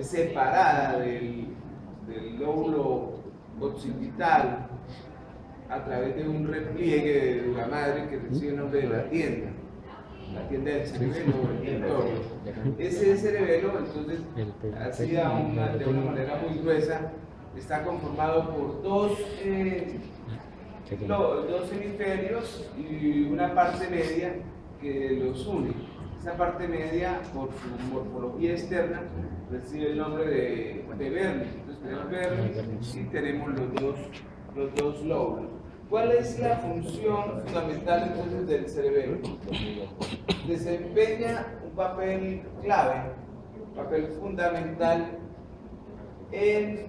es separada del, del lóbulo occipital a través de un repliegue de la madre que recibe el nombre de la tienda, la tienda del cerebelo o el entorno. Ese cerebelo, entonces, así de una manera muy gruesa, está conformado por dos, eh, dos hemisferios y una parte media que los une. Esa parte media, por su morfología externa, recibe el nombre de, de. Entonces tenemos vernis y tenemos los dos, los dos lóbulos. ¿Cuál es la función fundamental entonces del cerebelo? Desempeña un papel clave, un papel fundamental en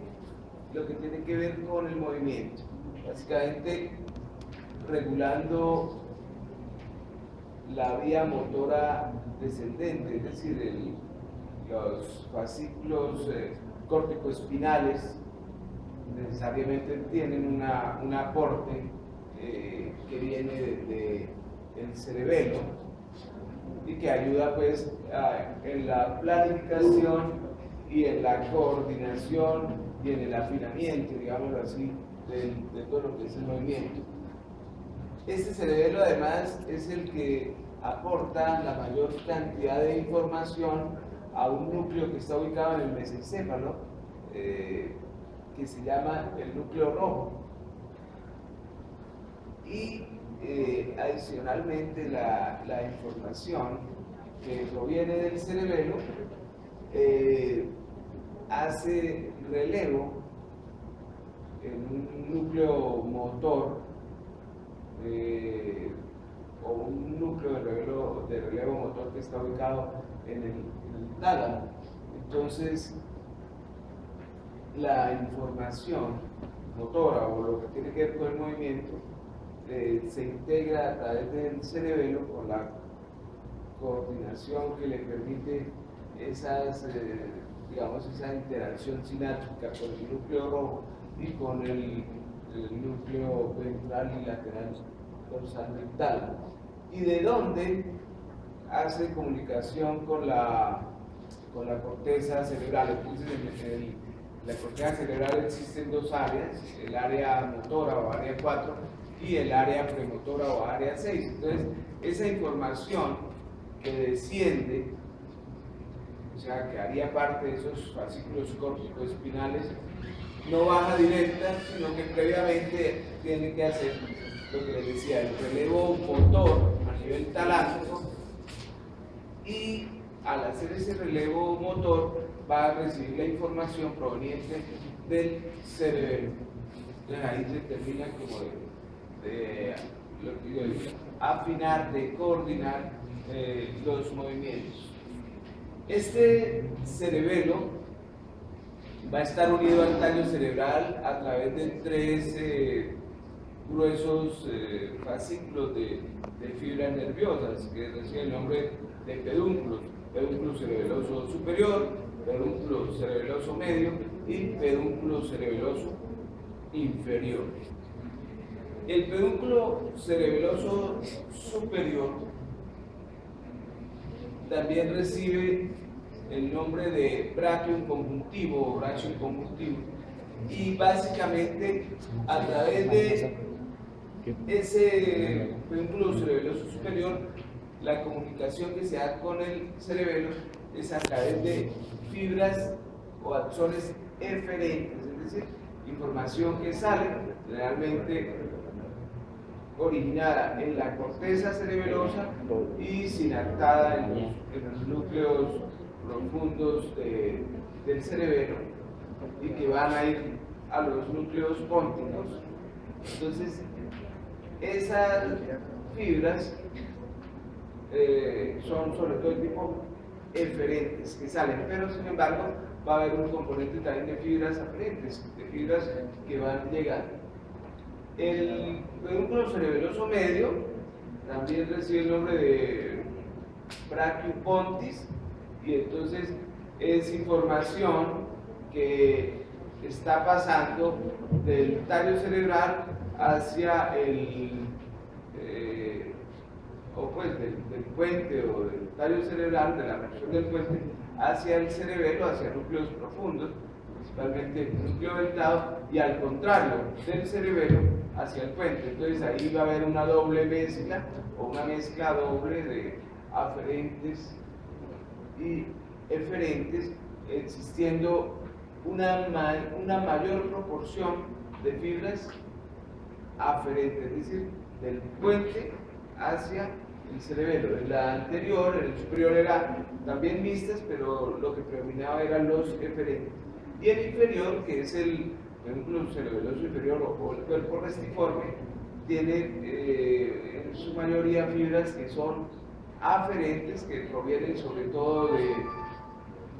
lo que tiene que ver con el movimiento. Básicamente regulando la vía motora descendente, es decir, los fascículos eh, córtico-espinales necesariamente tienen una, un aporte eh, que viene del de, cerebelo y que ayuda pues en la planificación y en la coordinación y en el afinamiento, digámoslo así, de, de todo lo que es el movimiento. Este cerebelo además es el que aporta la mayor cantidad de información a un núcleo que está ubicado en el mesencéfalo, eh, que se llama el núcleo rojo. Y eh, adicionalmente la, información que proviene del cerebelo eh, hace relevo en un núcleo motor o un núcleo de relevo, de relevo, motor que está ubicado en el, tálamo. Entonces, la información motora o lo que tiene que ver con el movimiento eh, se integra a través del cerebelo con la coordinación que le permite esas eh, digamos, esa interacción sináptica con el núcleo rojo y con el, núcleo ventral y lateral dorsal mental. ¿Y de dónde hace comunicación con la, con la corteza cerebral? Entonces, en, la corteza cerebral existen dos áreas, el área motora o área 4 y el área premotora o área 6. Entonces, esa información que desciende o sea, que haría parte de esos fascículos córtico-espinales, no baja directa, sino que previamente tiene que hacer lo que les decía, el relevo motor a nivel talámico y al hacer ese relevo motor va a recibir la información proveniente del cerebro. Entonces ahí se termina como de, afinar, de coordinar eh, los movimientos. Este cerebelo va a estar unido al tallo cerebral a través de tres eh, gruesos eh, fascículos de, fibras nerviosas que reciben el nombre de pedúnculos, pedúnculo cerebeloso superior, pedúnculo cerebeloso medio y pedúnculo cerebeloso inferior. El pedúnculo cerebeloso superior también recibe el nombre de brachium conjuntivo o brachium conjuntivo y básicamente a través de ese vínculo cerebeloso superior la comunicación que se da con el cerebelo es a través de fibras o axones eferentes, es decir, información que sale realmente originada en la corteza cerebelosa y sinaptada en los, en los núcleos profundos del cerebelo y que van a ir a los núcleos pónticos. Entonces, esas fibras eh, son sobre todo de tipo eferentes que salen, pero sin embargo va a haber un componente también de fibras aferentes, de fibras que van llegando. El pedúnculo cerebeloso medio también recibe el nombre de brachiopontis y entonces es información que está pasando del tallo cerebral hacia el eh, o pues del, puente o del tallo cerebral, de la región del puente, hacia el cerebelo, hacia núcleos profundos, principalmente el núcleo dentado, y al contrario, del cerebelo hacia el puente. Entonces ahí va a haber una doble mezcla o una mezcla doble de aferentes y eferentes, existiendo una, una mayor proporción de fibras aferentes, es decir, del puente hacia el cerebelo. En la anterior, en el superior, eran también mixtas, pero lo que predominaba eran los eferentes. Y el inferior, que es el núcleo cerebeloso inferior o el cuerpo restiforme, tiene eh, en su mayoría fibras que son aferentes, que provienen sobre todo de,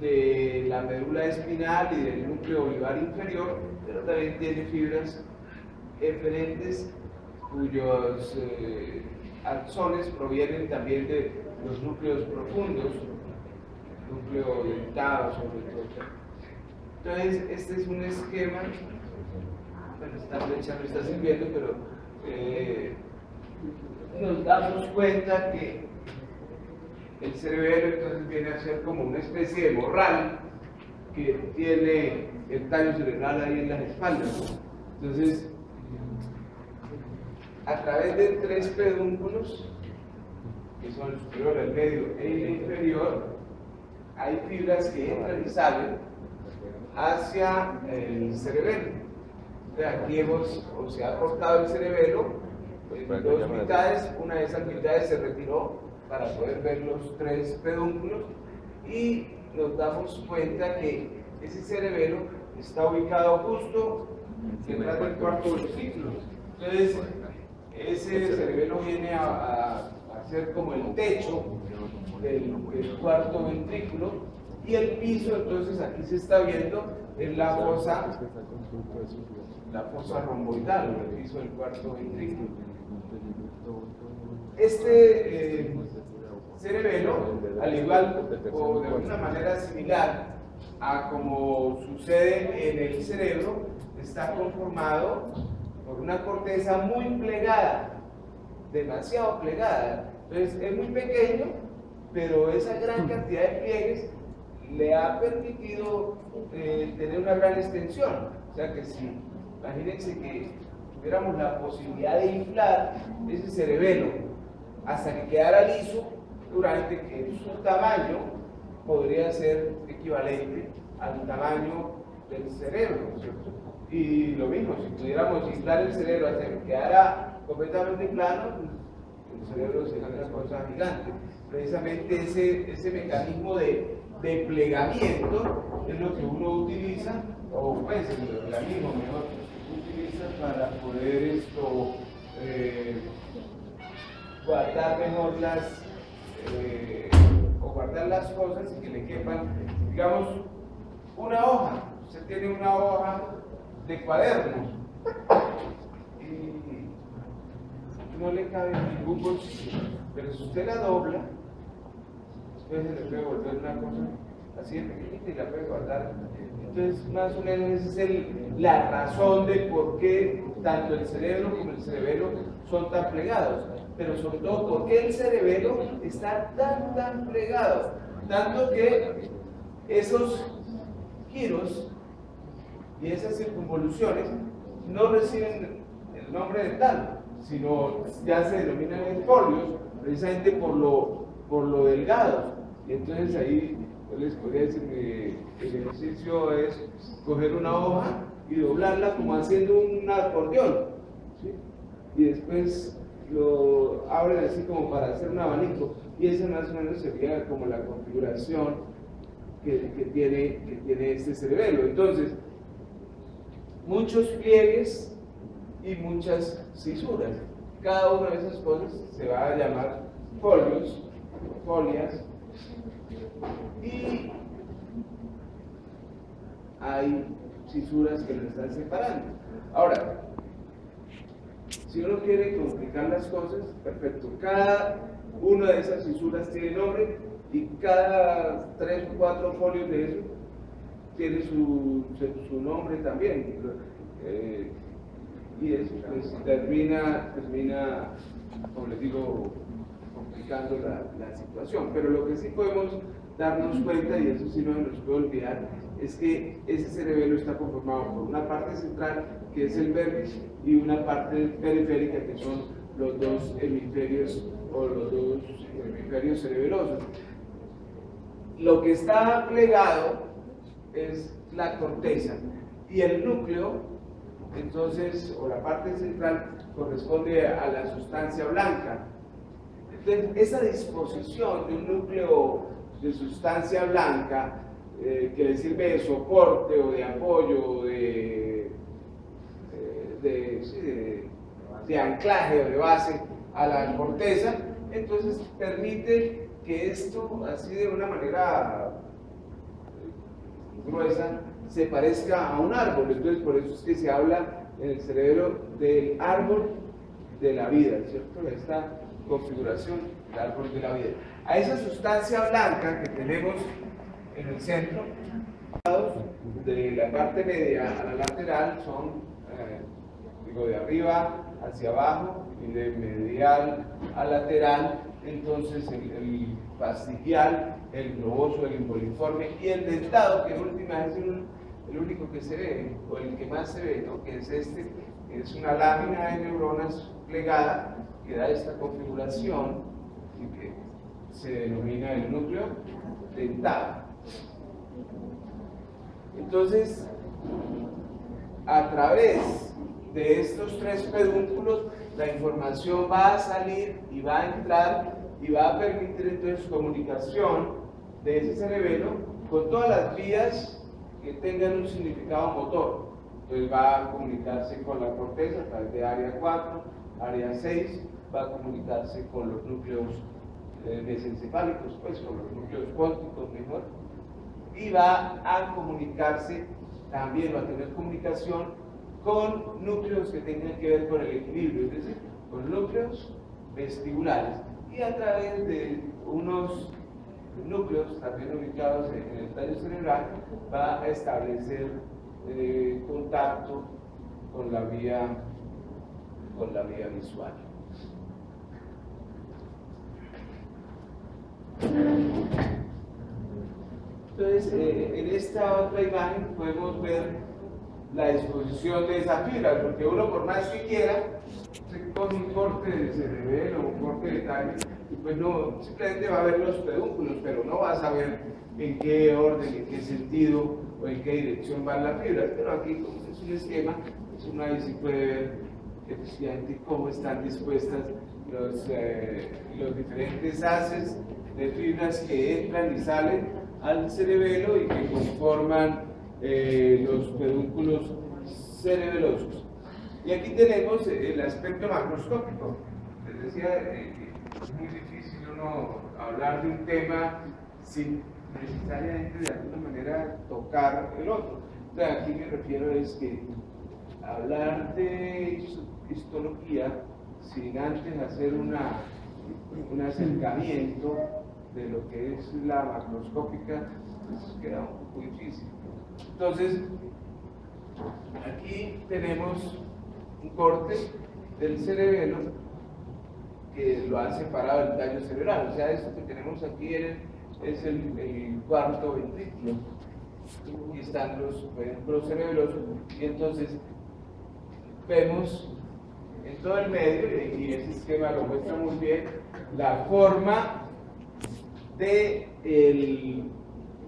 de la médula espinal y del núcleo olivar inferior, pero también tiene fibras eferentes cuyos eh, axones provienen también de los núcleos profundos, núcleo dentado sobre todo. Entonces, este es un esquema, bueno, esta flecha no está sirviendo, pero eh, nos damos cuenta que el cerebelo entonces viene a ser como una especie de morral que tiene el tallo cerebral ahí en las espaldas. Entonces, a través de tres pedúnculos, que son el superior, el medio e el inferior, hay fibras que entran y salen hacia el cerebelo. aquí hemos, o se ha cortado el cerebelo en dos mitades, una de esas mitades se retiró para poder ver los tres pedúnculos y nos damos cuenta que ese cerebelo está ubicado justo detrás del cuarto ciclo. Entonces, ese cerebelo viene a, ser como el techo del, cuarto ventrículo y el piso, entonces aquí se está viendo en la fosa, la fosa romboidal, el piso del cuarto ventrículo. Este eh, cerebelo, al igual o de una manera similar a como sucede en el cerebro, está conformado por una corteza muy plegada, demasiado plegada. Entonces es muy pequeño, pero esa gran cantidad de pliegues le ha permitido eh, tener una gran extensión. O sea que si, imagínense que tuviéramos la posibilidad de inflar ese cerebelo hasta que quedara liso, durante que su tamaño podría ser equivalente al tamaño del cerebro, ¿cierto? Y lo mismo, si pudiéramos inflar el cerebro hasta que quedara completamente plano, el cerebro sería una cosa gigante. Precisamente ese, ese mecanismo de, de plegamiento es lo que uno utiliza, o pues el organismo mejor, utiliza para poder esto eh, guardar mejor las eh, guardar las cosas y que le quepan, digamos, una hoja. Usted tiene una hoja de cuaderno y no le cabe ningún bolsillo, pero si usted la dobla, se le puede volver una cosa así de pequeñita y la puede guardar. Entonces, más o menos esa es la razón de por qué tanto el cerebro como el cerebelo son tan plegados, pero sobre todo por qué el cerebelo está tan, tan plegado, tanto que esos giros y esas circunvoluciones no reciben el nombre de tal, sino ya se denominan folios precisamente por lo, por lo delgado. Y entonces ahí les podría decir que el ejercicio es coger una hoja y doblarla como haciendo un acordeón. Y después lo abren así como para hacer un abanico. Y esa más o menos sería como la configuración que, que tiene, que tiene este cerebelo. Entonces, muchos pliegues y muchas cisuras. Cada una de esas cosas se va a llamar folios, folias, y hay cisuras que lo están separando. Ahora, si uno quiere complicar las cosas, perfecto. Cada una de esas cisuras tiene nombre y cada tres o cuatro folios de eso tiene su, su nombre también. Eh, y eso pues, termina, termina, como les digo, complicando la, la, situación. Pero lo que sí podemos darnos cuenta, y eso sí no nos puede olvidar, es que ese cerebelo está conformado por una parte central, que es el vértice, y una parte periférica, que son los dos hemisferios o los dos hemisferios cerebelosos. Lo que está plegado es la corteza y el núcleo, entonces, o la parte central, corresponde a la sustancia blanca. Entonces, esa disposición de un núcleo de sustancia blanca eh, que le sirve de soporte o de apoyo, de, de, de, anclaje o de base a la corteza, entonces permite que esto, así de una manera gruesa, se parezca a un árbol. Entonces, por eso es que se habla en el cerebro del árbol de la vida, ¿cierto? Esta configuración del árbol de la vida. A esa sustancia blanca que tenemos en el centro, de la parte media a la lateral son, eh, digo, de arriba hacia abajo y de medial a lateral, entonces el, el fastigial, el globoso, el imboliforme y el dentado, que en última es el, único que se ve, o el que más se ve, que es este, es una lámina de neuronas plegada que da esta configuración y que se denomina el núcleo dentado. Entonces, a través de estos tres pedúnculos, la información va a salir y va a entrar y va a permitir entonces comunicación de ese cerebelo con todas las vías que tengan un significado motor. Entonces va a comunicarse con la corteza a través de área 4, área 6, va a comunicarse con los núcleos eh, mesencefálicos, pues con los núcleos cuánticos mejor, y va a comunicarse también, va a tener comunicación con núcleos que tengan que ver con el equilibrio, es decir, con núcleos vestibulares y a través de unos núcleos también ubicados en el tallo cerebral va a establecer eh, contacto con la vía con la vía visual. Entonces, eh, en esta otra imagen podemos ver la disposición de esa fibra, porque uno por más que quiera, con un corte de cerebelo o un corte de tallo, y pues no, simplemente va a ver los pedúnculos, pero no va a saber en qué orden, en qué sentido o en qué dirección va la fibra. Pero aquí, como es un esquema, pues uno ahí sí puede ver efectivamente cómo están dispuestas los, eh, los diferentes haces de fibras que entran y salen al cerebelo y que conforman eh, los pedúnculos cerebelosos. Y aquí tenemos el aspecto macroscópico. Les decía, eh, es muy difícil uno hablar de un tema sin necesariamente de alguna manera tocar el otro. Entonces, aquí me refiero es que hablar de histología sin antes hacer una, un acercamiento de lo que es la macroscópica, pues queda un poco difícil. Entonces, aquí tenemos un corte del cerebelo que lo ha separado del tallo cerebral. O sea, esto que tenemos aquí es el, cuarto ventrículo. Y están los ventrículos cerebelosos. Y entonces vemos en todo el medio, y ese esquema lo muestra muy bien, la forma del el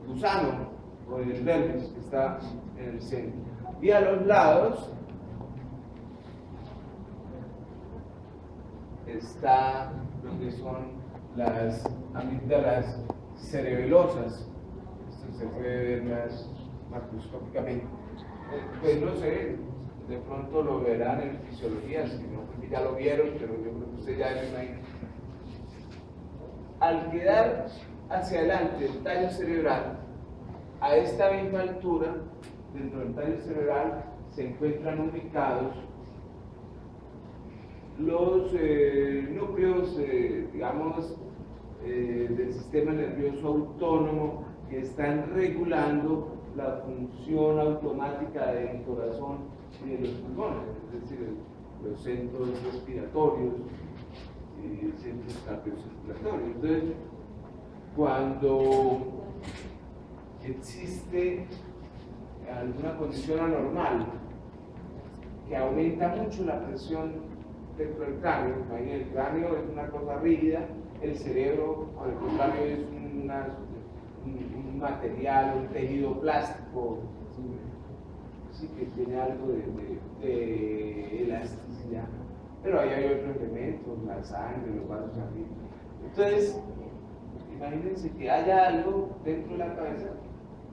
gusano o el dermis que está en el centro. Y a los lados está lo que son las amígdalas cerebelosas. Esto se puede ver más macroscópicamente. Pues no sé, de pronto lo verán en fisiología, si no, ya lo vieron, pero yo creo que usted ya lo imagina. Al quedar hacia adelante el tallo cerebral, a esta misma altura, dentro del tallo cerebral, se encuentran ubicados los eh, núcleos, eh, digamos, eh, del sistema nervioso autónomo que están regulando la función automática del corazón y de los pulmones, es decir, los centros respiratorios y centros cardiocirculatorios. Entonces, cuando existe alguna condición anormal que aumenta mucho la presión dentro del cráneo. El cráneo es una cosa rígida, el cerebro, por el contrario, es un, material, un tejido plástico, sí, que tiene algo de, elasticidad. Pero ahí hay otros elementos, la sangre, los vasos sanguíneos. Entonces, imagínense que haya algo dentro de la cabeza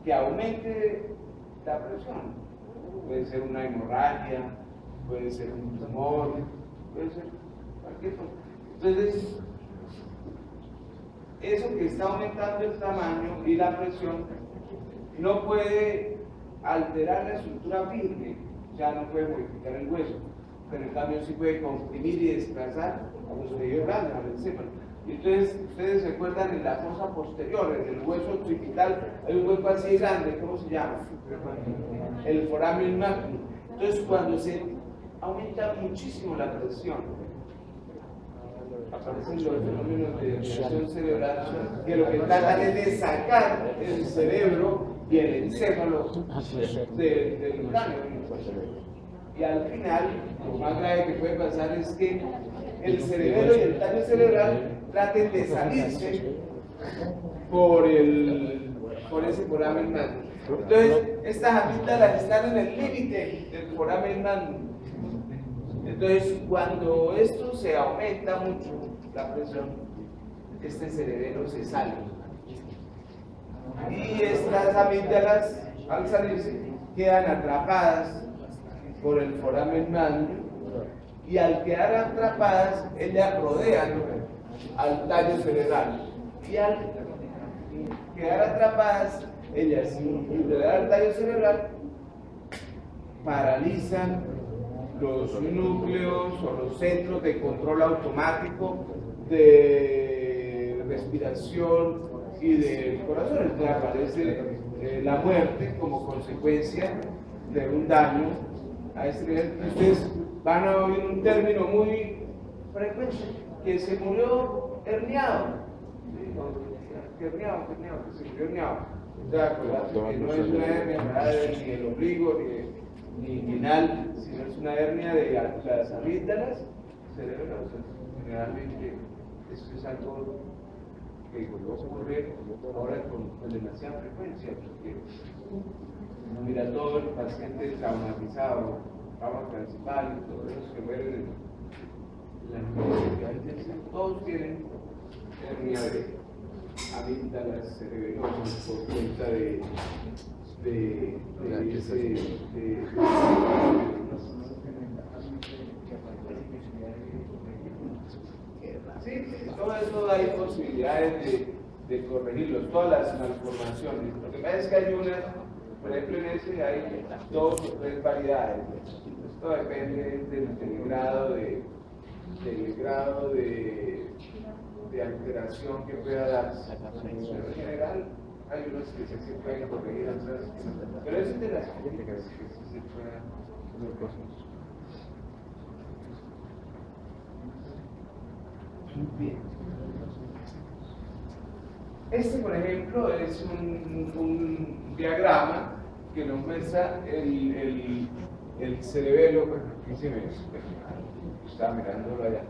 que aumente la presión. Puede ser una hemorragia, puede ser un tumor, Entonces, eso que está aumentando el tamaño y la presión no puede alterar la estructura firme, ya no puede modificar el hueso, pero en cambio sí puede comprimir y desplazar a los tejidos grandes, al encéfalo. Entonces, ustedes se en la fosa posterior, en el hueso occipital, hay un hueco así grande, ¿cómo se llama? El foramen magnum. Entonces, cuando se aumenta muchísimo la presión, aparecen los fenómenos de reacción cerebral que lo que tratan es de sacar el cerebro y el encéfalo del cráneo. Y al final, lo más grave que puede pasar es que el cerebro y el tallo cerebral traten de salirse por, el, por ese foramen. Entonces, estas amígdalas están en el límite del foramen. Entonces, cuando esto se aumenta mucho, la presión, este cerebro se sale. Y estas amígdalas, al salirse, quedan atrapadas por el foramen magnum y al quedar atrapadas, ellas rodean al tallo cerebral. Y al quedar atrapadas, ellas, rodear al tallo cerebral, paralizan los núcleos o los centros de control automático de respiración y del corazón. Entonces aparece eh, la muerte como consecuencia de un daño a este nivel. Ustedes van a oír un término muy frecuente, que se murió herniado. Herniado, herniado, se murió herniado. que no es una hernia ni el ombligo ni, ni inguinal, sino es una hernia de las amígdalas cerebrosas. Generalmente eso es algo que ocurre ahora con, demasiada frecuencia, porque mira todo el paciente traumatizado, trauma principal, todos los que mueren en la universidad, todos tienen hernia de amígdalas cerebrosas por cuenta de, de, de, ese, de, Sí, todo eso hay posibilidades de, de corregirlos, todas las malformaciones. Lo que pasa es que hay unas, por ejemplo en ese hay dos o tres variedades. Esto depende del, grado de del grado de, de, alteración que pueda darse. en general hay unos que se pueden corregir, otras Pero es de las críticas que se pueden Bien. Este, por ejemplo, es un, diagrama que nos muestra el, el, el cerebelo, aquí se me estaba mirándolo allá.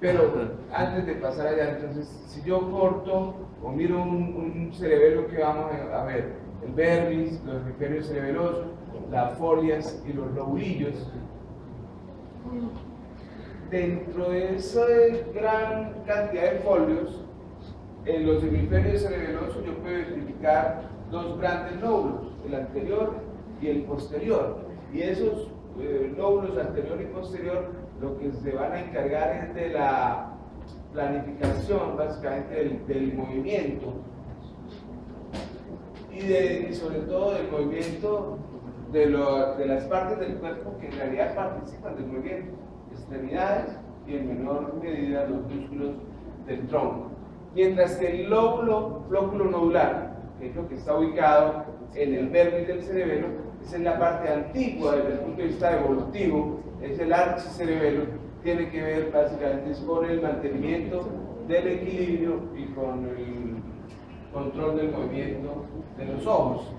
Pero antes de pasar allá, entonces, si yo corto o miro un, un cerebelo que vamos a ver, el vermis, los hemisferios cerebelosos, las folias y los lobulillos, dentro de esa gran cantidad de folios, en los hemisferios cerebelosos yo puedo identificar dos grandes lóbulos, el anterior y el posterior. Y esos eh, lóbulos anterior y posterior lo que se van a encargar es de la planificación básicamente del, movimiento y, sobre todo del movimiento de, de las partes del cuerpo que en realidad participan del movimiento extremidades y en menor medida los músculos del tronco. Mientras que el lóbulo, flóculo nodular, que es lo que está ubicado en el vértice del cerebelo, es en la parte antigua desde el punto de vista evolutivo, es el archicerebelo, tiene que ver básicamente con el mantenimiento del equilibrio y con control del movimiento de los ojos.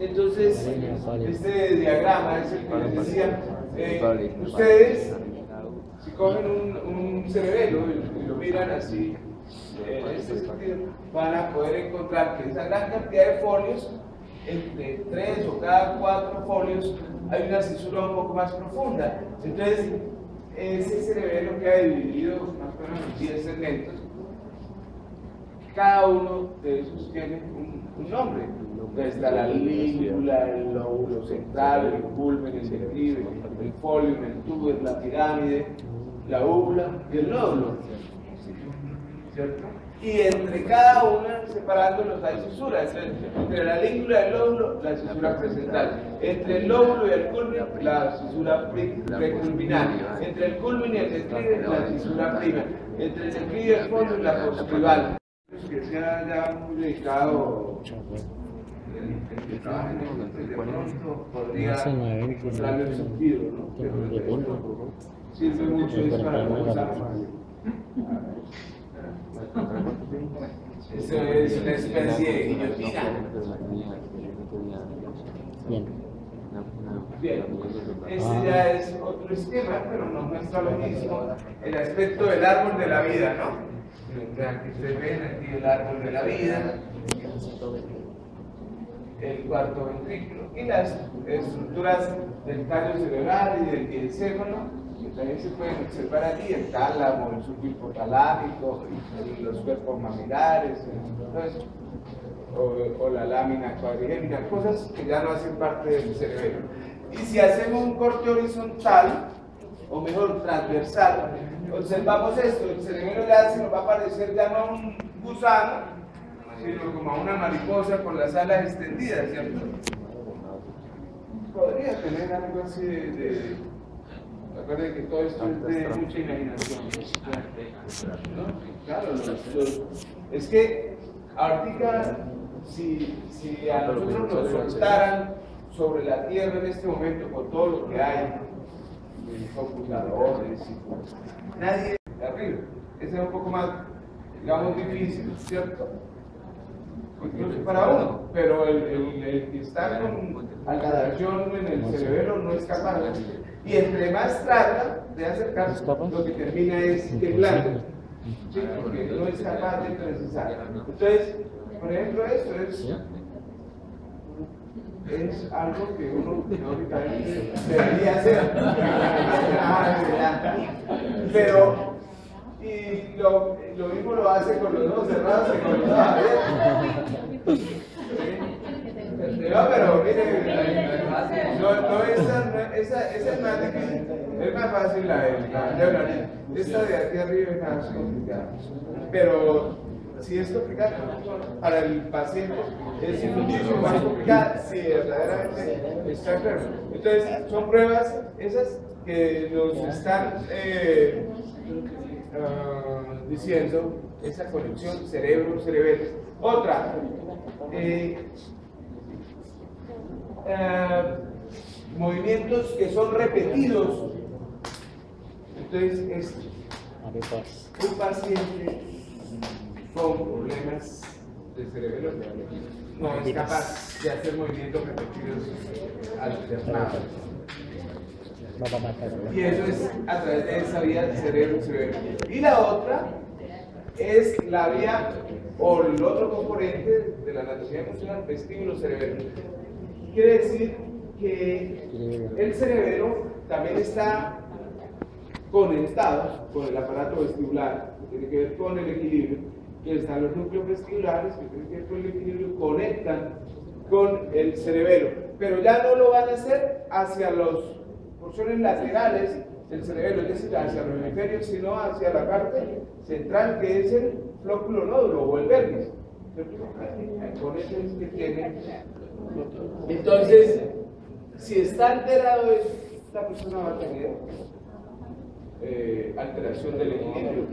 Entonces, este diagrama es el que les decía, eh, ustedes si cogen un, un cerebelo y, lo miran así, en este van a poder encontrar que esa gran cantidad de folios, entre tres o cada cuatro folios, hay una cesura un poco más profunda. Entonces, ese cerebelo queda dividido más o menos en 10 segmentos. Cada uno de esos tiene un, nombre. Está la língula, el lóbulo central, el culmen, el declive, el folium, el tuber, la pirámide, la úvula y el lóbulo. ¿Cierto? Y entre cada una, separándolos, hay susuras. Entre la língula y el lóbulo, la susura presental. Entre el lóbulo y el culmen, la susura preculminal. Entre el culmen y el declive, la susura prima. Entre el declive y el fondo, la posprival. Que sea ya muy dedicado el que trabaja en el de pronto podría encontrarle el sentido, ¿no? Pero sirve mucho es para comenzar. Eso es una especie de guillotina. Bien. Bien, este ya es otro esquema, pero nos muestra lo mismo, el aspecto del árbol de la vida, ¿no? Ustedes ven aquí el árbol de la vida, el cuarto ventrículo y las estructuras del tallo cerebral y del encéfalo también se pueden observar allí el tálamo, el subhipotalámico, los cuerpos mamilares, o, o, la lámina cuadrigémica, cosas que ya no hacen parte del cerebro. Y si hacemos un corte horizontal, o mejor transversal, observamos esto, el cerebro ya se nos va a parecer ya no un gusano, sino como a una mariposa con las alas extendidas, ¿cierto? Podría tener algo así de Recuerden que todo esto es de mucha imaginación. Claro, es que ahorita, si, si a nosotros nos soltaran sobre la Tierra en este momento con todo lo que hay, computadores y nadie arriba. Ese es un poco más, digamos, difícil, ¿cierto? Incluso para uno, pero el, el, el que está con algadación en el cerebro no es capaz. Y entre más trata de acercarse, lo que termina es temblando. ¿sí? Porque no es capaz de procesar. Entonces, por ejemplo, esto es, es algo que uno teóricamente debería hacer. Pero, y lo, lo mismo lo hace con los ojos cerrados que con los ojos abiertos. No, pero mire, no, no esa, esa, esa es más difícil, es más fácil la de la Esta de aquí arriba es más complicada. Pero si es complicado para el paciente, es muchísimo más complicada si verdaderamente está enfermo. Entonces, son pruebas esas que nos están eh, uh, diciendo esa conexión cerebro-cerebelo. Otra, eh, eh, movimientos que son repetidos. Entonces, es un paciente con problemas de cerebro no es capaz de hacer movimientos repetidos alternados. Y eso es a través de esa vía cerebro-cerebro. Y la otra es la vía o el otro componente de la anatomía funcional, vestíbulo cerebro. Quiere decir que el cerebro también está conectado con el aparato vestibular, que tiene que ver con el equilibrio, que están los núcleos vestibulares, que tienen que ver con el equilibrio, conectan con el cerebelo, pero ya no lo van a hacer hacia las porciones laterales del cerebelo, es decir, hacia los hemisferios, sino hacia la parte central, que es el flóculo nódulo o el vértice. Con eso es que tiene entonces, si está alterado, esta persona va a tener eh, alteración del equilibrio.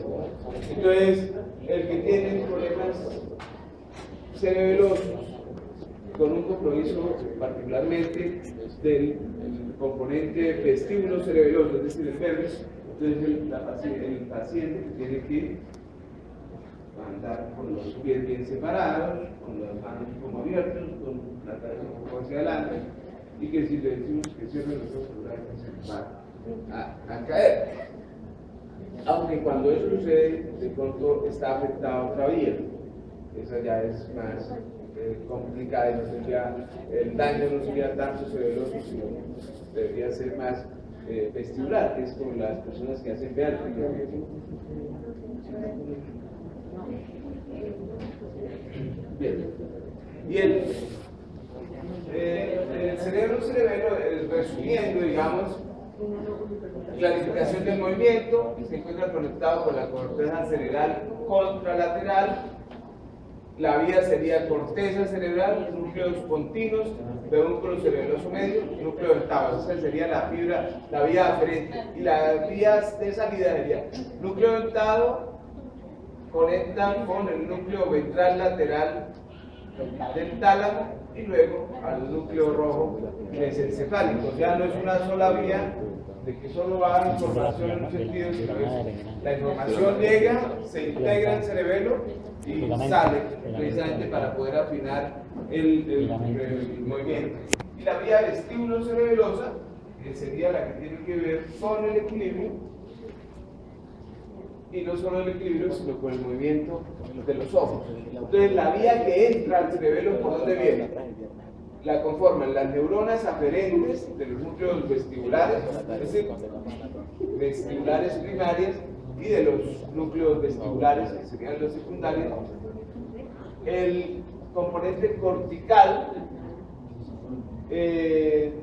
Entonces, el que tiene problemas cerebelosos, con un compromiso particularmente del componente vestíbulo cerebeloso, es decir, el nervio, Entonces el, paciente tiene que andar con los pies bien separados, con las manos como abiertas, con la adelante, y que si le decimos que cierre los ojos, se va a, caer. Aunque cuando eso sucede, de pronto está afectada otra vía. Esa ya es más eh, complicada, no sería, el daño no sería tanto severoso, sino debería ser más eh, vestibular, que es con las personas que hacen vértigo. Bien. Y eh, el cerebro cerebelo, eh, resumiendo, digamos, clasificación del movimiento, se encuentra conectado con la corteza cerebral contralateral. La vía sería corteza cerebral, núcleos continuos, pedúnculo cerebeloso medio, núcleo dentado. Esa sería la fibra, la vía aferente. Y las vías de salida sería núcleo dentado, conectan con el núcleo ventral lateral del tálamo y luego al núcleo rojo que es el cefálico. Ya no es una sola vía de que solo va a información en un sentido, sino es la información llega, se integra el cerebelo y sale precisamente para poder afinar el, el, movimiento. Y la vía vestíbulo cerebelosa, que sería la que tiene que ver con el equilibrio, y no solo el equilibrio, sino con el movimiento de los ojos. Entonces, la vía que entra al cerebelo, ¿por dónde viene? La conforman las neuronas aferentes de los núcleos vestibulares, es decir, vestibulares primarias, y de los núcleos vestibulares, que serían los secundarios. El componente cortical, eh,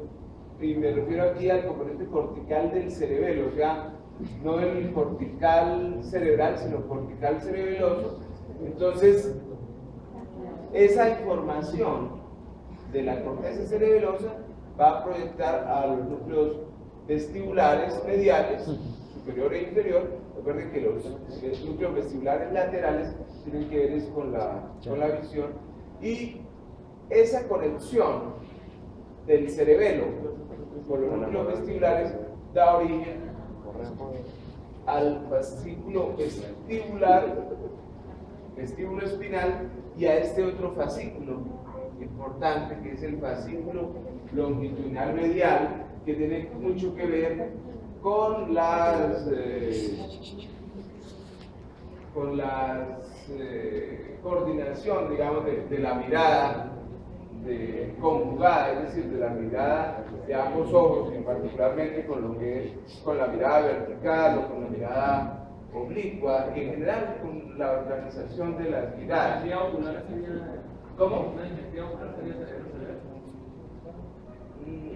y me refiero aquí al componente cortical del cerebelo, o sea, no el cortical cerebral, sino cortical cerebeloso. Entonces, esa información de la corteza cerebelosa va a proyectar a los núcleos vestibulares mediales, superior e inferior. Recuerden que los, núcleos vestibulares laterales tienen que ver con la, con la visión. Y esa conexión del cerebelo con los núcleos vestibulares da origen al fascículo vestibular, vestíbulo espinal y a este otro fascículo importante que es el fascículo longitudinal medial que tiene mucho que ver con las eh, con la eh, coordinación digamos de la mirada de, conjugada, es decir, de la mirada de ambos ojos, y particularmente con lo que es con la mirada vertical o con la mirada oblicua, en general con la organización de las miradas. ¿Cómo? Mm,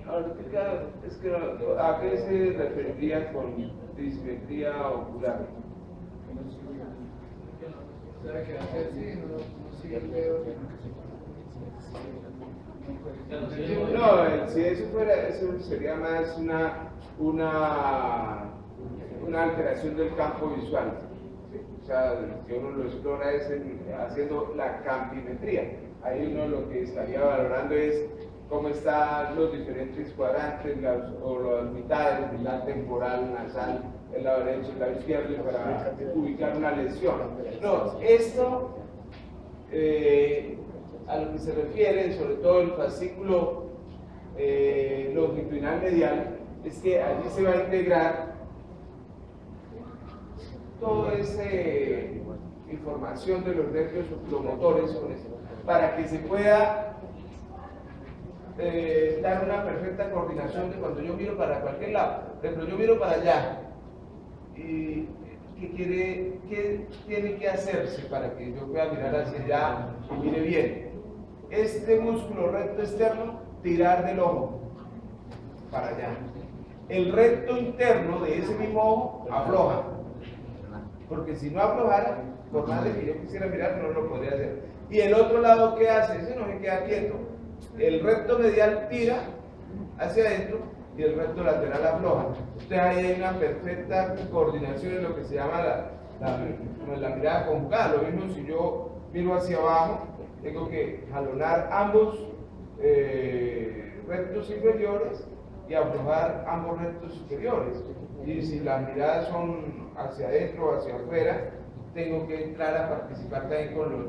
es que a qué se referiría con dismetría ocular. O sea, que hace así, no, no sigue el peor. No, si eso fuera, eso sería más una, una, una alteración del campo visual. O sea, que uno lo explora es haciendo la campimetría. Ahí uno lo que estaría valorando es cómo están los diferentes cuadrantes o las mitades, la temporal, nasal, el lado derecho, el lado izquierdo, para ubicar una lesión. No, esto eh, a lo que se refiere, sobre todo el fascículo eh, longitudinal medial, es que allí se va a integrar toda esa información de los nervios promotores para que se pueda eh, dar una perfecta coordinación de cuando yo miro para cualquier lado. Por ejemplo, yo miro para allá y ¿qué, quiere, qué tiene que hacerse para que yo pueda mirar hacia allá y mire bien? Este músculo recto externo, tirar del ojo para allá. El recto interno de ese mismo ojo afloja. Porque si no aflojara, por más de que yo quisiera mirar, no lo podría hacer. Y el otro lado, ¿qué hace? Ese no se queda quieto. El recto medial tira hacia adentro y el recto lateral afloja. Entonces ahí hay una perfecta coordinación en lo que se llama la, la, la mirada conjugada. Lo mismo si yo miro hacia abajo, tengo que jalonar ambos eh, rectos inferiores y aflojar ambos rectos superiores. Y si las miradas son hacia adentro o hacia afuera, tengo que entrar a participar también con los,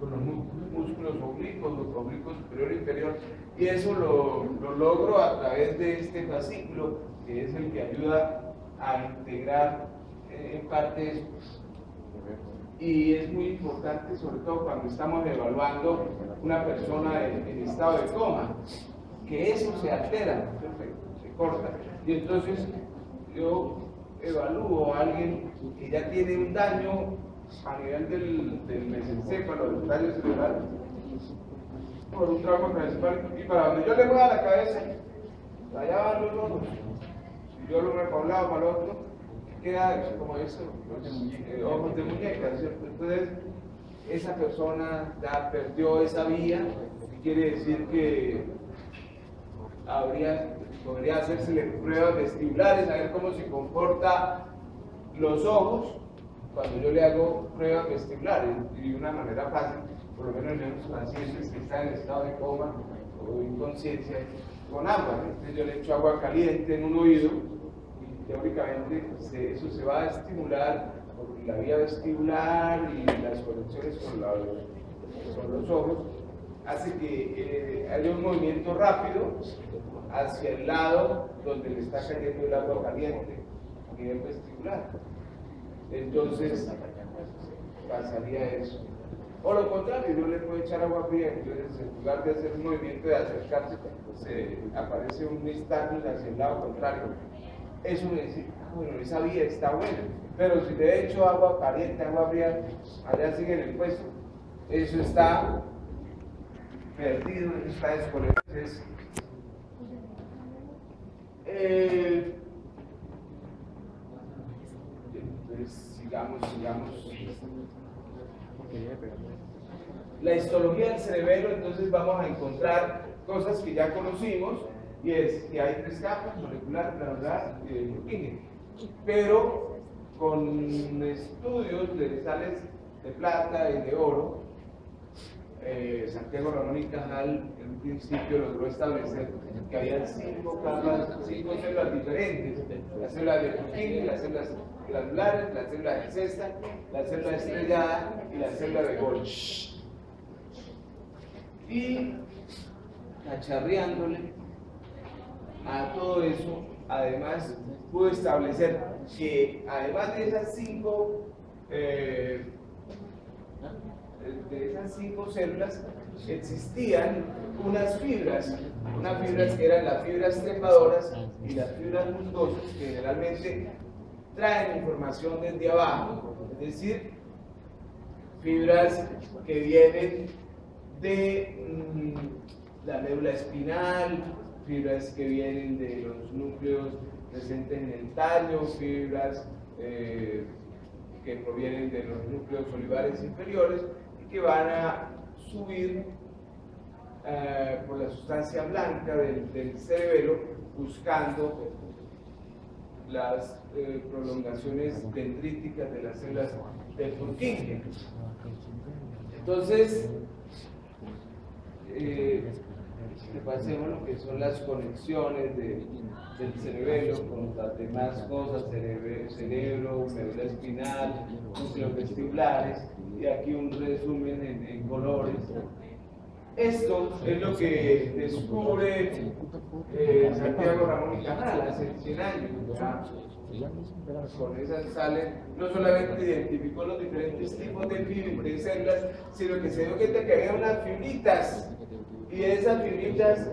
con los músculos oblicuos, los oblicuos superior e inferior. Y eso lo, lo logro a través de este fascículo, que es el que ayuda a integrar eh, en parte y es muy importante, sobre todo cuando estamos evaluando una persona en, estado de coma, que eso se altera, se corta. Y entonces yo evalúo a alguien que ya tiene un daño a nivel del, del mesencéfalo, del daño cerebral, por un trauma principal, y para donde yo le voy a la cabeza, allá van los ojos, y yo lo voy para un lado, para el otro, queda como los ojos de muñeca, ¿cierto? Entonces, esa persona ya perdió esa vía, que quiere decir que habría, podría hacerse pruebas vestibulares, a ver cómo se comporta los ojos cuando yo le hago pruebas vestibulares y de una manera fácil, por lo menos en los pacientes que están en estado de coma o inconsciencia, con agua. Entonces yo le echo agua caliente en un oído teóricamente eso se va a estimular por la vía vestibular y las conexiones con, los ojos, hace que eh, haya un movimiento rápido hacia el lado donde le está cayendo el agua caliente a nivel vestibular. Entonces pasaría eso. O lo contrario, yo le puedo echar agua fría, entonces en lugar de hacer un movimiento de acercarse, se aparece un instante hacia el lado contrario eso me dice, ah, bueno, esa vía está buena. Pero si le hecho agua caliente, agua fría, allá sigue en el puesto, eso está perdido, está desconectado. Eh, entonces, sigamos, sigamos. La histología del cerebelo, entonces vamos a encontrar cosas que ya conocimos, y es que hay tres capas, molecular, granular y de Pero con estudios de sales de plata y de oro, eh, Santiago Ramón y Cajal en un principio logró establecer que había cinco capas, cinco células diferentes, las células de Purkinje, las células glandulares, las células de cesta, la célula estrellada y la célula de Golgi. Y cacharreándole a todo eso, además pudo establecer que además de esas cinco eh, de esas cinco células existían unas fibras, unas fibras que eran las fibras trepadoras y las fibras musgosas que generalmente traen información desde abajo, es decir, fibras que vienen de mm, la médula espinal, fibras que vienen de los núcleos presentes en el tallo, fibras eh, que provienen de los núcleos olivares inferiores y que van a subir eh, por la sustancia blanca del, cerebelo buscando las eh, prolongaciones dendríticas de las células del Purkinje. Entonces, que pasemos lo que son las conexiones del cerebelo con las demás cosas, cerebro, cerebro médula espinal, núcleos vestibulares, y aquí un resumen en, colores. Esto es lo que descubre eh, Santiago Ramón y Canal hace 100 años. Con esas sales, no solamente identificó los diferentes tipos de, de células, sino que se dio cuenta que había unas fibritas y esas fibritas,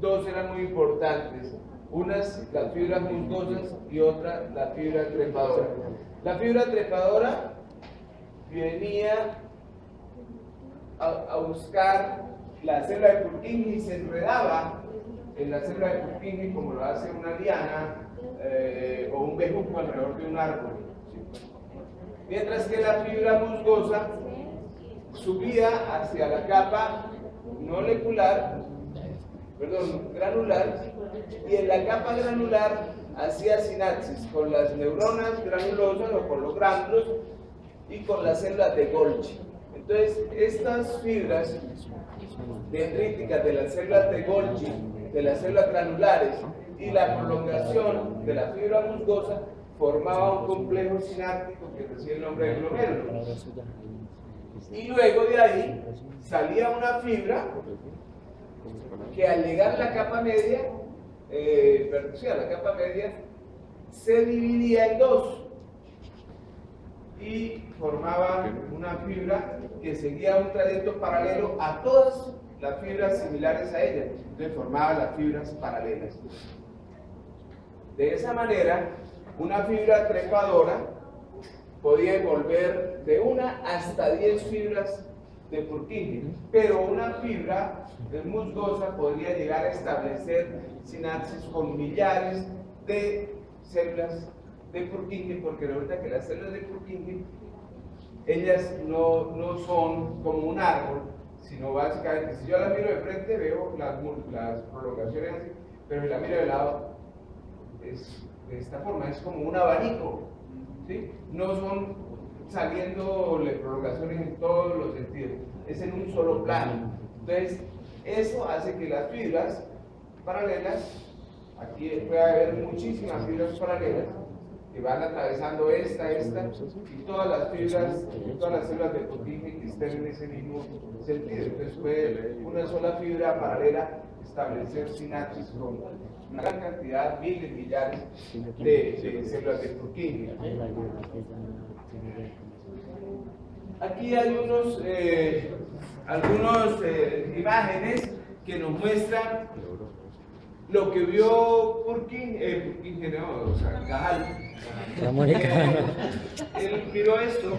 dos eran muy importantes. Unas, las fibras musgosas y otra, la fibra trepadora. La fibra trepadora venía a, buscar la célula de Purkinje y se enredaba en la célula de Purkinje como lo hace una liana eh, o un bejuco alrededor de un árbol. Mientras que la fibra musgosa subía hacia la capa molecular, perdón, granular, y en la capa granular hacía sinapsis con las neuronas granulosas o con los gránulos y con las células de Golgi. Entonces, estas fibras dendríticas de las células de Golgi, de las células granulares y la prolongación de la fibra musgosa formaba un complejo sináptico que recibe el nombre de glomérulo. Y luego de ahí salía una fibra que al llegar a la capa media, eh, a la capa media, se dividía en dos y formaba una fibra que seguía un trayecto paralelo a todas las fibras similares a ella. Entonces formaba las fibras paralelas. De esa manera, una fibra trepadora podía envolver de una hasta 10 fibras de Purkinje, pero una fibra musgosa podría llegar a establecer sinapsis con millares de células de Purkinje, porque resulta que las células de Purkinje, ellas no, no son como un árbol, sino básicamente, si yo la miro de frente veo las, las prolongaciones pero si la miro de lado es de esta forma, es como un abanico, No son saliéndole prolongaciones en todos los sentidos, es en un solo plano. Entonces, eso hace que las fibras paralelas, aquí puede haber muchísimas fibras paralelas, que van atravesando esta, esta, y todas las fibras, todas las células de Purkinje que estén en ese mismo sentido. Entonces puede una sola fibra paralela establecer sinapsis con una gran cantidad, miles, millares de, células de Purkinje. Aquí hay unos, eh, algunos eh, imágenes que nos muestran lo que vio Purkinje, eh, Purkinje no, o sea, Cajal. Él miró esto,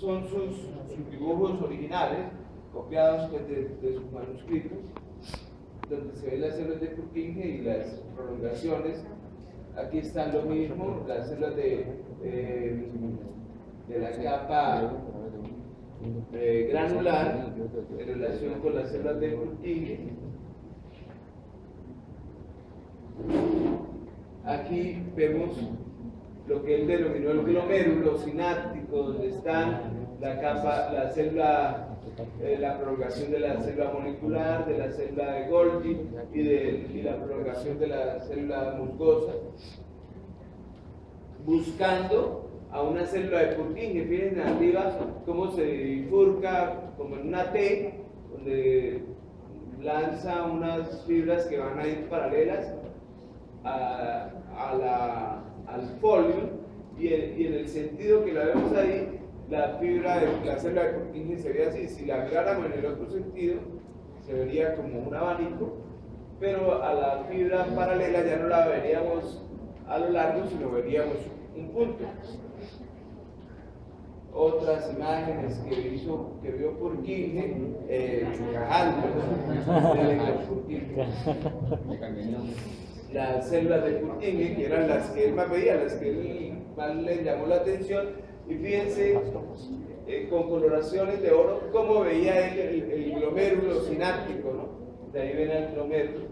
son sus, sus dibujos originales, copiados pues, de, sus manuscritos, donde se ven las células de Purkinje y las prolongaciones. Aquí están lo mismo, las células de, de la capa eh, granular en relación con las células de Purkinje. Aquí vemos lo que él denominó el glomérulo sináptico, donde están la capa, la célula eh, la prolongación de la célula molecular, de la célula de Golgi y, de, la prolongación de la célula musgosa, buscando a una célula de Purkinje. Fíjense arriba cómo se bifurca como en una T, donde lanza unas fibras que van a ir paralelas a, la, al folio y, y en el sentido que la vemos ahí la fibra de la célula de Purkinje se ve así. Si la miráramos en el otro sentido, se vería como un abanico, pero a la fibra paralela ya no la veríamos a lo largo, sino veríamos un punto. Otras imágenes que hizo, que vio Purkinje, eh, las células de Purkinje, que eran las que él más veía, las que él más le llamó la atención, y fíjense, eh, con coloraciones de oro, cómo veía el, glomérulo sináptico, ¿no? De ahí ven el glomérulo.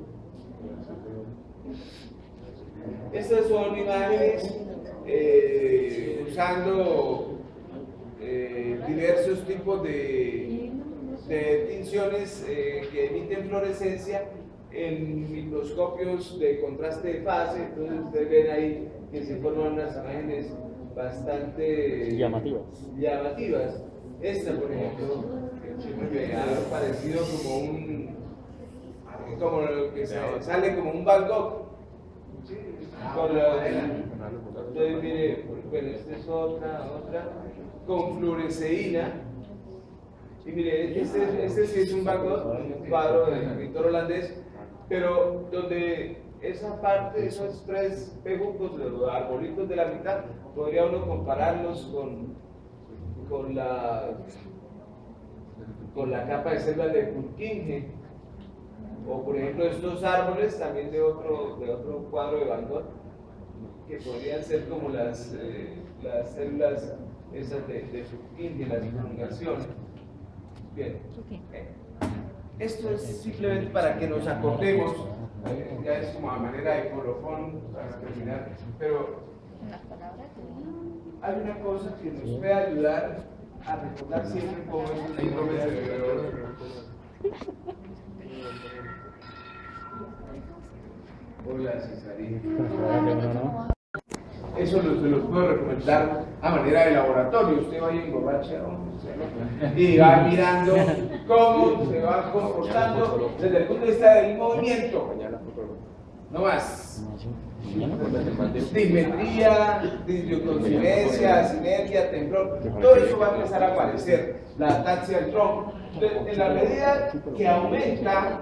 Estas son imágenes eh, usando eh, diversos tipos de, de tinciones que emiten fluorescencia en microscopios de contraste de fase. Entonces ustedes ven ahí que se forman unas imágenes bastante llamativas. llamativas. Esta, por ejemplo, que algo parecido como un como lo que sale como un Van Gogh. Con la, entonces, mire, bueno, esta es otra, otra, con fluoresceína. Y mire, este, este sí es un Van Gogh, un cuadro del pintor holandés, pero donde esa parte, esos tres pejucos, los arbolitos de la mitad, podría uno compararlos con, con, la, con la capa de células de Purkinje, o por ejemplo estos árboles también de otro, de otro cuadro de Van Gogh, que podrían ser como las, eh, las células esas de, de Purkinje, las prolongaciones. Bien. Esto es simplemente para que nos acordemos ya es como a manera de colofón para terminar, pero hay una cosa que nos puede ayudar a recordar siempre cómo es un síndrome cerebral. Hola, Cesarina. Eso lo, se los puedo recomendar a manera de laboratorio. Usted va y emborracha y va mirando cómo se va comportando desde el punto de vista del movimiento. No más. Dimetría, disbiocoincidencia, sinergia, temblor, todo eso va a empezar a aparecer. La ataxia del tronco. En la medida que aumenta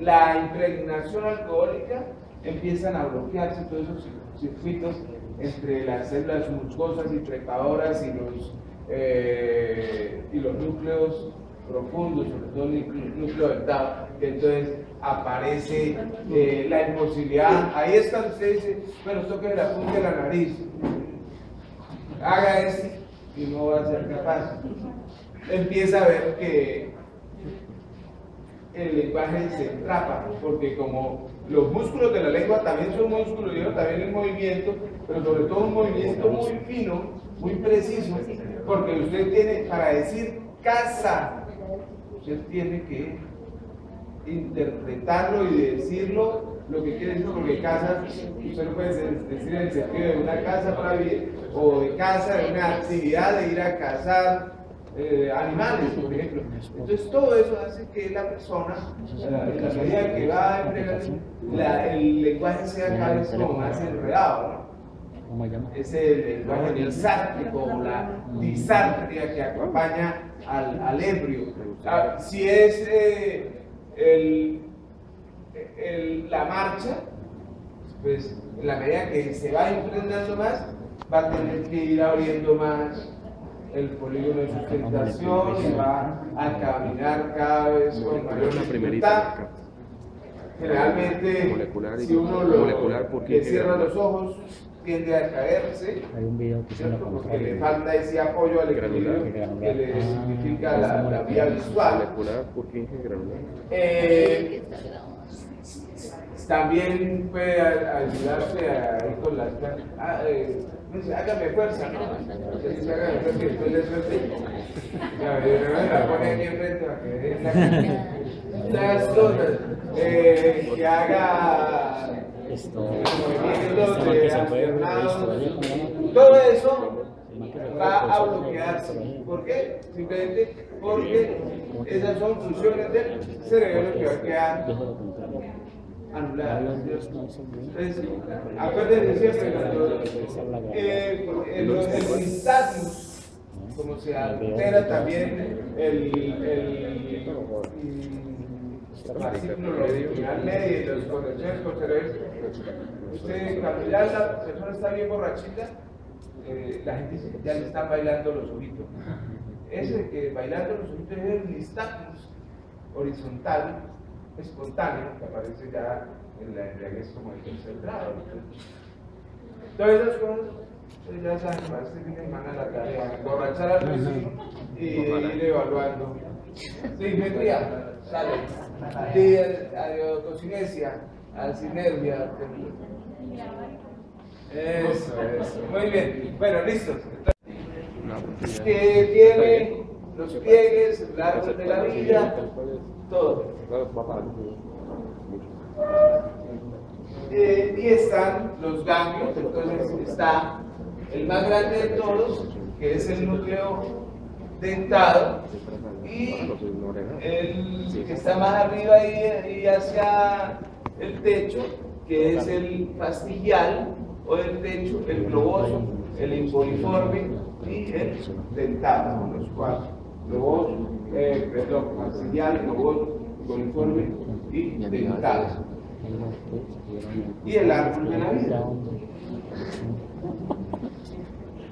la impregnación alcohólica, empiezan a bloquearse todos esos circuitos entre las células mucosas y trepadoras y los, eh, y los núcleos profundos, sobre todo el núcleo dentado, que entonces aparece eh, la imposibilidad. Ahí está, usted dice, bueno, toque la punta de la nariz, haga eso y no va a ser capaz. Empieza a ver que el lenguaje se entrapa, porque como los músculos de la lengua también son músculos, y también el movimiento, pero sobre todo un movimiento muy fino, muy preciso, porque usted tiene, para decir casa, usted tiene que interpretarlo y decirlo lo que quiere decir, porque casa, usted no puede decir en el sentido de una casa para vivir, o de casa, de una actividad de ir a cazar, eh, animales, por ejemplo. Entonces todo eso hace que la persona, en la medida que va a emplear, el lenguaje sea cada vez como más enredado, ¿no? Es el lenguaje disártrico o la disartria que acompaña al, al ebrio. Ah, si es eh, el, el, la marcha, pues en la medida que se va impregnando más, va a tener que ir abriendo más el polígono de sustentación y va a caminar cada vez con mayor dificultad. Generalmente, si uno lo, le cierra los ojos, tiende a caerse, Hay un video que porque le falta ese apoyo al equilibrio que le significa la, la vía visual. Molecular, ¿por qué eh, también puede ayudarse a ir con las ah, eh, hágame fuerza, ¿no? Entonces, hágame fuerza y después le suelte. Ya, la pone aquí enfrente para que las cosas. Eh, que haga movimientos de alternados. Todo eso va a bloquearse. ¿Por qué? Simplemente porque esas son funciones del cerebro que va a quedar anuladas. Entonces, acuérdense siempre, eh, el, el nistagmus, como se altera también el, el, fascículo longitudinal medio y las conexiones posteriores. Usted, cuando ya la persona está bien borrachita, eh, la gente ya le están bailando los ojitos. Ese que bailando los ojitos es el nistagmus horizontal espontáneo que aparece ya en la embriaguez como el tercer grado. Todas esas cosas pues ya saben, para este fin de semana la tarea, borrachar al vecino y ir evaluando. Simetría, sale. De adiotocinesia, alcinergia. Eso, eso. Muy bien. Bueno, listo. Que tiene los pliegues, árbol de la vida, todo. Y están los ganglios, entonces está el más grande de todos, que es el núcleo dentado, y el que está más arriba y, hacia el techo, que es el fastigial, o el techo, el globoso, el imponiforme y el dentado, los cuatro. Globoso, eh, perdón, fastigial, globoso, uniforme y dentado. Y el árbol de la vida.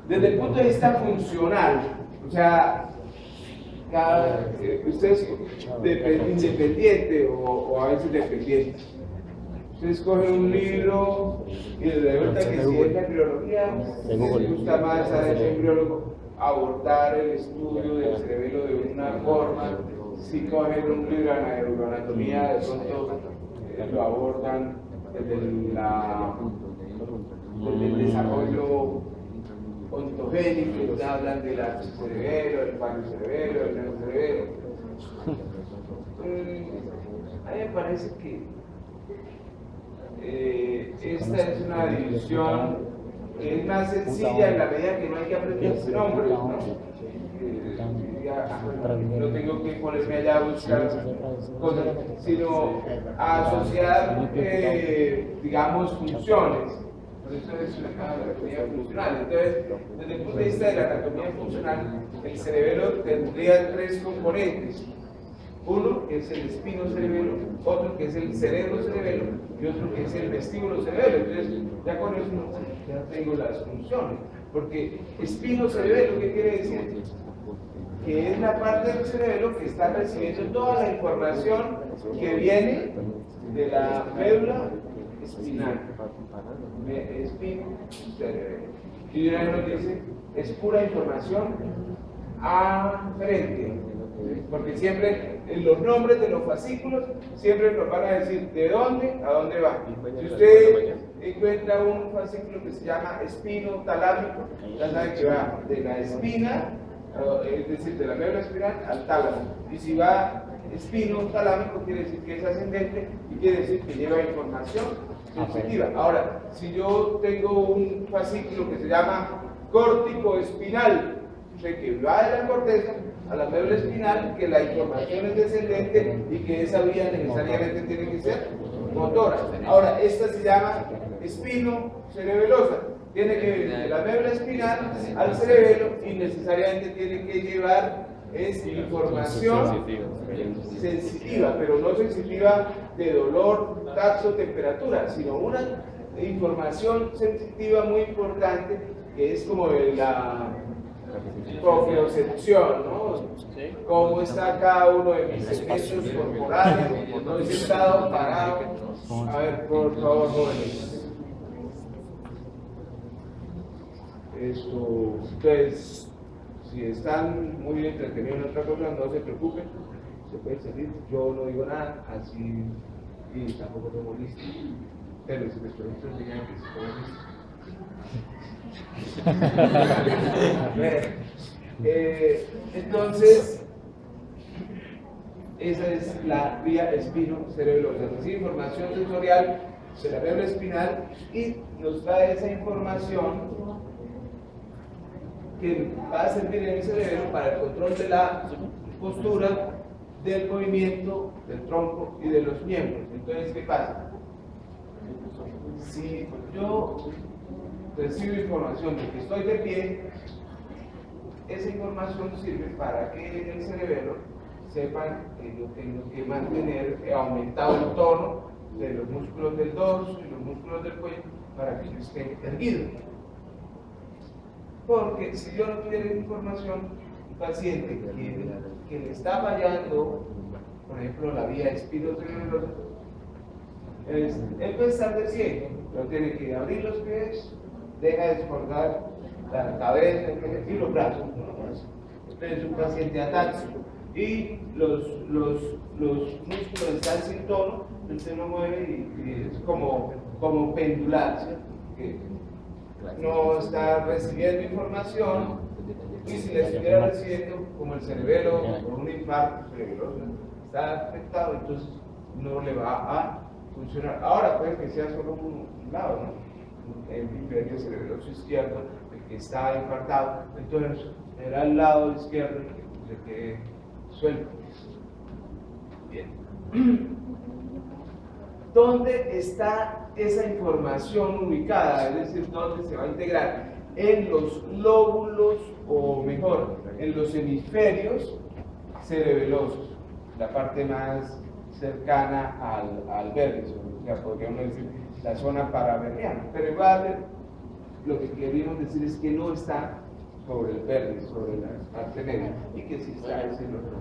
Desde el punto de vista funcional, o sea, cada, eh, usted es independiente o, o, a veces dependiente. Usted escoge un libro y le vuelta que si es la embriología, le gusta más a ese embriólogo abordar el estudio del cerebro de una forma si cogen un libro de neuroanatomía, de pronto eh, lo abordan desde, la, el desarrollo ontogénico, hablan del cerebelo, del cerebelo, del neurocerebelo. Mm, a mí me parece que eh, esta es una división es más sencilla en la medida que no hay que aprender nombres, ¿no? Eh, no tengo que ponerme allá a buscar cosas, sino a asociar, eh, digamos, funciones. Por eso es una anatomía funcional. Entonces, desde el punto de vista de la anatomía funcional, el cerebelo tendría tres componentes. Uno que es el espino cerebelo, otro que es el cerebro cerebelo y otro que es el vestíbulo cerebelo. Entonces, ya con eso ya tengo las funciones. Porque espino cerebelo, ¿qué quiere decir? Que es la parte del cerebelo que está recibiendo toda la información que viene de la médula espinal. Espino cerebelo. Y una nos dice, es pura información aferente porque siempre en los nombres de los fascículos siempre nos van a decir de dónde a dónde va. Si usted encuentra un fascículo que se llama espino talámico, ya sabe que va de la espina, es decir, de la médula espinal al tálamo. Y si va espino talámico, quiere decir que es ascendente y quiere decir que lleva información sensitiva. Ahora, si yo tengo un fascículo que se llama córtico espinal, que va de la corteza a la médula espinal, que la información es descendente y que esa vía necesariamente tiene que ser motora. Ahora, esta se llama espino cerebelosa. Tiene que ir de la médula espinal al cerebelo y necesariamente tiene que llevar es información sensitiva, pero no sensitiva de dolor, taxo, temperatura, sino una información sensitiva muy importante que es como la propiocepción, ¿no? Cómo está cada uno de mis segmentos corporales, no he sentado, parado. A ver, por favor, jóvenes. Esto, entonces, si están muy entretenidos en otra cosa, no se preocupen, se pueden salir. Yo no digo nada, así, y tampoco tengo lista. Pero si les pregunto, digan que se. Eh, entonces, esa es la vía espino-cerebrosa. Recibe información sensorial cerebro espinal y nos da esa información que va a servir en el cerebro para el control de la postura, del movimiento, del tronco y de los miembros. Entonces, ¿qué pasa? Si yo recibo información de que estoy de pie, esa información sirve para que en el cerebro sepan que yo tengo que mantener aumentado el tono de los músculos del dorso y los músculos del cuello para que yo esté erguido. Porque si yo no tuviera información, un paciente que, le está fallando, por ejemplo, la vía espinocerebrosa, es, él puede estar de pie, pero tiene que abrir los pies, deja de desbordar la cabeza y los brazos. Usted es un paciente atáxico y los, los, los músculos están sin tono, usted no mueve y, es como, como pendular, que no está recibiendo información y si le estuviera recibiendo, como el cerebelo por un infarto cerebroso está afectado, entonces no le va a funcionar. Ahora puede que sea solo un lado, ¿no? El hemisferio cerebroso izquierdo, el que está infartado, entonces era el lado izquierdo el que se quede suelto. Bien. ¿Dónde está esa información ubicada? Es decir, ¿dónde se va a integrar? En los lóbulos, o mejor, en los hemisferios cerebelosos, la parte más cercana al, al vértice, o sea, podríamos decir la zona paraverniana. Pero igual lo que queremos decir es que no está sobre el verde, sobre la parte media, y que sí está otro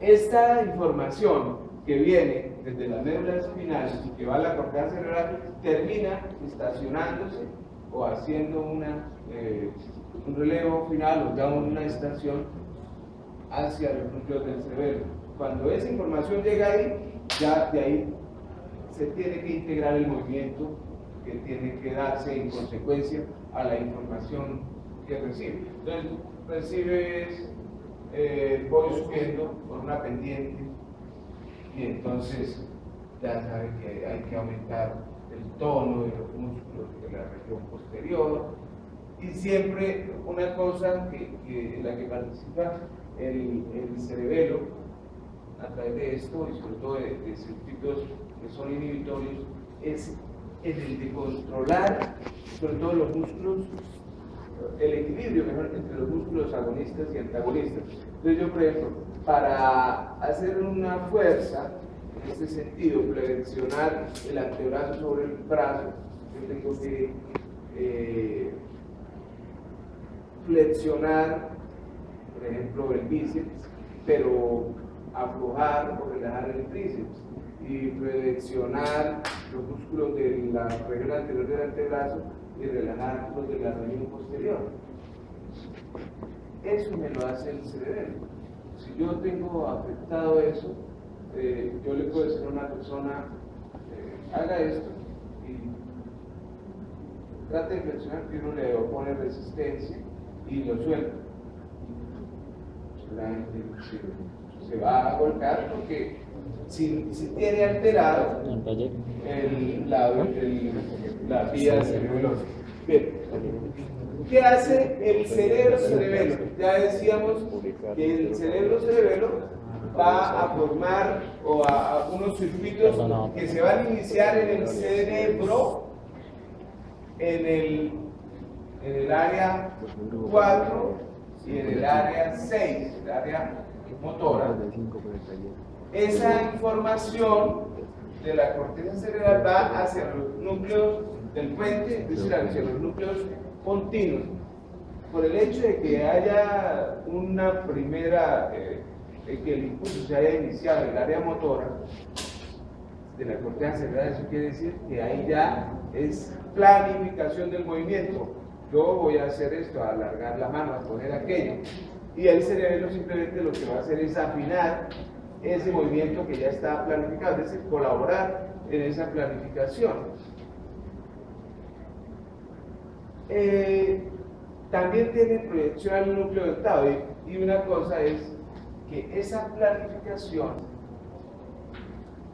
Esta información que viene desde la médula espinal y que va a la corteza cerebral termina estacionándose o haciendo una, eh, un relevo final o ya una estación hacia los núcleos del cerebro. Cuando esa información llega ahí, ya de ahí se tiene que integrar el movimiento que tiene que darse en consecuencia a la información que recibe. Entonces, recibes, eh, voy subiendo por una pendiente y entonces ya sabe que hay que aumentar el tono de los músculos de la región posterior, y siempre una cosa que, en la que participa el, el, cerebelo a través de esto y sobre todo de, de circuitos que son inhibitorios es en el de controlar sobre todo los músculos el equilibrio mejor entre los músculos agonistas y antagonistas. Entonces yo por ejemplo para hacer una fuerza en este sentido flexionar el antebrazo sobre el brazo yo tengo que eh, flexionar, por ejemplo, el bíceps, pero aflojar o relajar el tríceps y flexionar los músculos de la región anterior del antebrazo y relajar los de la región posterior. Eso me lo hace el cerebro. Si yo tengo afectado eso, eh, yo le puedo decir a una persona, eh, haga esto y trate de flexionar, que uno le opone resistencia y lo suelta. La gente se, va a volcar porque si, si tiene alterado el, la, el, la vía cerebrosa. Bien. ¿Qué hace el cerebro cerebelo? Ya decíamos que el cerebro cerebelo va a formar o a, unos circuitos que se van a iniciar en el cerebro, en el en el área 4 y en el área 6, el área motora. Esa información de la corteza cerebral va hacia los núcleos del puente, es decir, hacia los núcleos continuos. Por el hecho de que haya una primera, eh, que el impulso se haya iniciado en el área motora de la corteza cerebral, eso quiere decir que ahí ya es planificación del movimiento yo voy a hacer esto, a alargar la mano, a poner aquello. Y el cerebro simplemente lo que va a hacer es afinar ese movimiento que ya está planificado, es decir, colaborar en esa planificación. Eh, también tiene proyección al núcleo dentado y, y una cosa es que esa planificación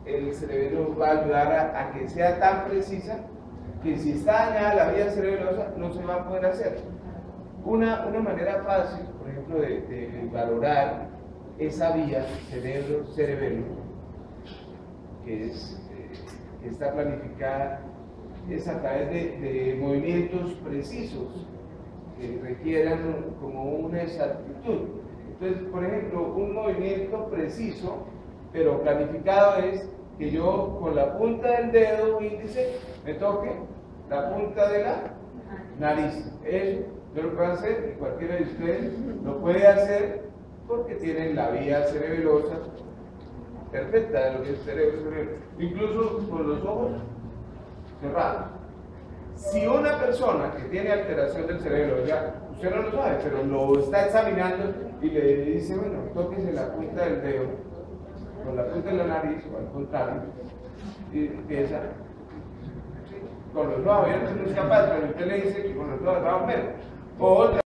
el cerebro va a ayudar a que sea tan precisa que si está dañada la vía cerebrosa no se va a poder hacer. Una, una manera fácil, por ejemplo, de, valorar esa vía cerebro-cerebelo, que, es, eh, está planificada, es a través de, de movimientos precisos que requieran como una exactitud. Entonces, por ejemplo, un movimiento preciso, pero planificado es que yo con la punta del dedo índice me toque la punta de la nariz. Eso yo lo puedo hacer y cualquiera de ustedes lo puede hacer porque tienen la vía cerebelosa perfecta de lo que es cerebro, cerebro. Incluso con los ojos cerrados. Si una persona que tiene alteración del cerebro, ya usted no lo sabe, pero lo está examinando y le dice, bueno, tóquese la punta del dedo, con la punta de la nariz o al contrario, y empieza con los abiertos no es capaz, pero usted le dice que con los ojos cerrados menos. O otra